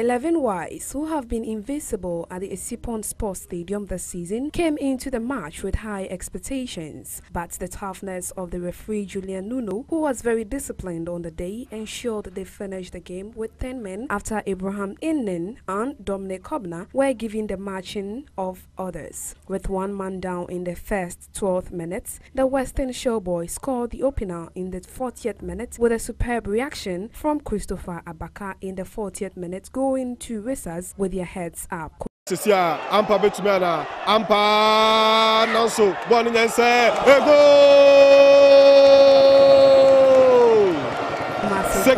11 Wise, who have been invisible at the Essipong Sports Stadium this season, came into the match with high expectations. But the toughness of the referee Julian Nuno, who was very disciplined on the day, ensured they finished the game with 10 men after Abraham Innin and Dominic Kobina were given the marching of others. With one man down in the first 12 minutes, the Western Showboy scored the opener in the 40th minute with a superb reaction from Christopher Abaka in the 40th minute goal going to races with their heads up. ampa ampa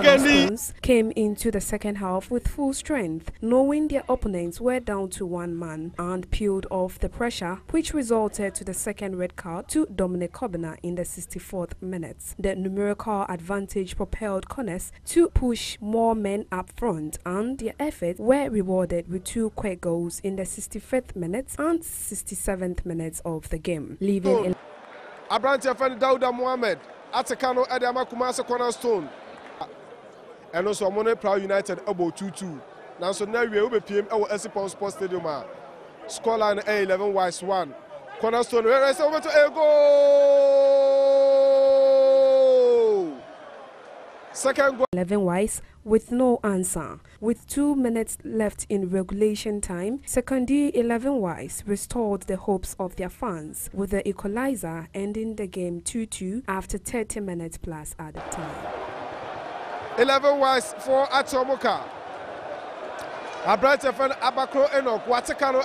Stones came into the second half with full strength, knowing their opponents were down to one man and peeled off the pressure, which resulted to the second red card to Dominic Kobina in the 64th minute. The numerical advantage propelled Corners to push more men up front, and their efforts were rewarded with two quick goals in the 65th minute and 67th minutes of the game, leaving. In Abrante Dauda Mohamed, Atekano Edama Kumase Cornerstone. Ɛno nso ɔmo ne proud united ɛbɔ two-two nanso na wie wobɛpiem ɛwɔ essipong sports stadium a scoreline ɛyɛ eleven wise one cornerstone wɛrɛ sɛ wobɛto ego second goal. eleven wise with no answer. With two minutes left in regulation time, Sekondi 11 Wise restored the hopes of their fans with the equalizer ending the game 2-2 after 30 minutes plus at the time. 11 wise for Atomoka. Abrante fan Abakro Enoch Watekano.